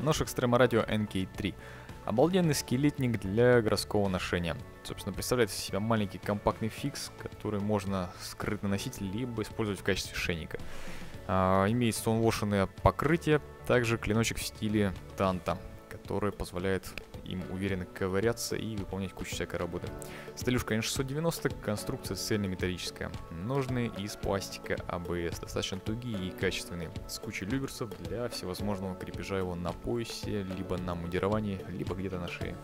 Нож Экстрема Радио NK3. Обалденный скелетник для городского ношения. Собственно, представляет из себя маленький компактный фикс, который можно скрытно носить, либо использовать в качестве шейника. А, имеет стоунвошенное покрытие, также клиночек в стиле танта, который позволяет им уверенно ковыряться и выполнять кучу всякой работы. Столюшка N690, конструкция цельнометаллическая. Ножны из пластика ABS, достаточно тугие и качественные, с кучей люверсов для всевозможного крепежа его на поясе, либо на мундировании, либо где-то на шее.